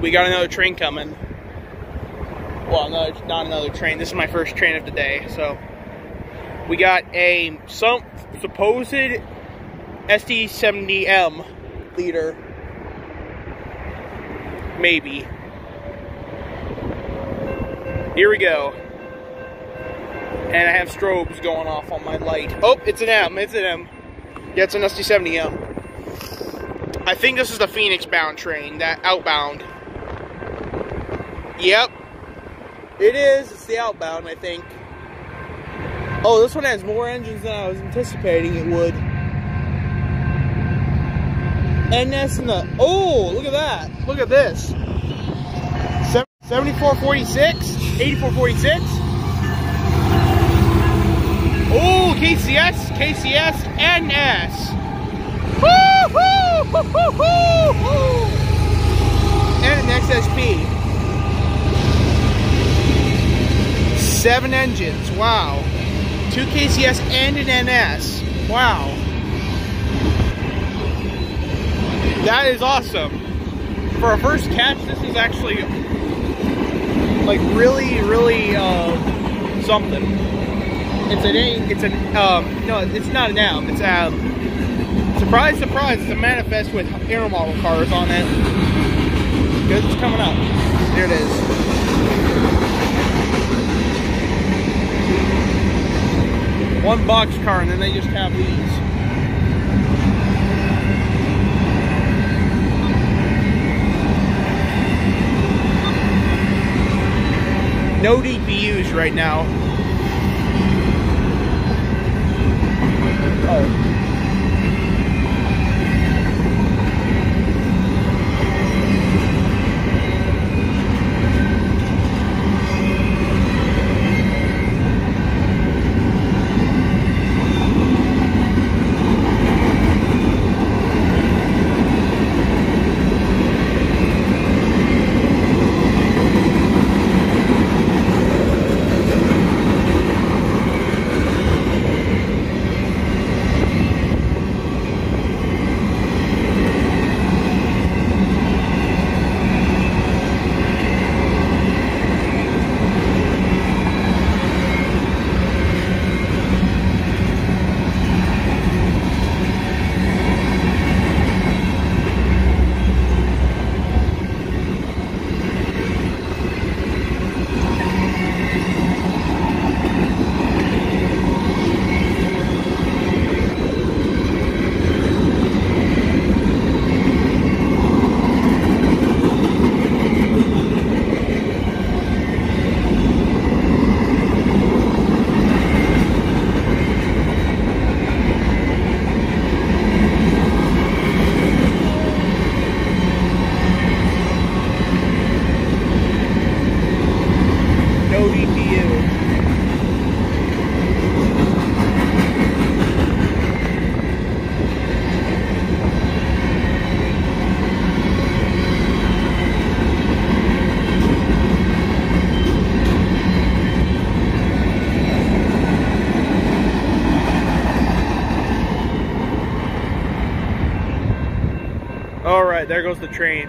we got another train coming. Well, not another train. This is my first train of the day. So we got a some supposed SD70M leader. Maybe. Here we go. And I have strobes going off on my light. Oh, it's an M. It's an M. Yeah, it's an SD70M. I think this is the Phoenix bound train, that outbound. Yep. It is. It's the outbound, I think. Oh, this one has more engines than I was anticipating it would. NS in the... Oh, look at that. Look at this. 7446, 8446. Oh, KCS, KCS, NS. Woo, woo, woo, woo, woo, And an XSP. Seven engines, wow. Two KCS and an NS. Wow. That is awesome. For a first catch, this is actually like really, really uh, something. It's an it's an, um, no, it's not an M, it's a, surprise, surprise, it's a manifest with intermodal cars on it. Because it's coming up. There it is. One box car and then they just have these. No DPUs right now. Oh. All right, there goes the train.